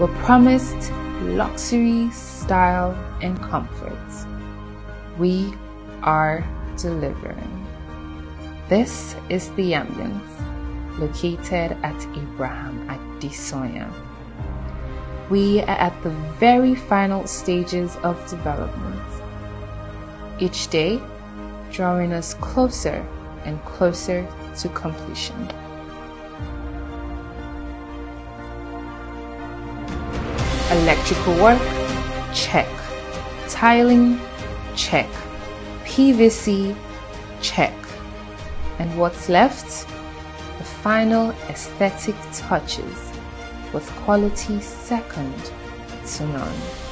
We're promised luxury, style, and comfort. We are delivering. This is the Ambiance located at Abraham Adesanya. We are at the very final stages of development. Each day, drawing us closer and closer to completion. Electrical work? Check. Tiling? Check. PVC? Check. And what's left? The final aesthetic touches with quality second to none.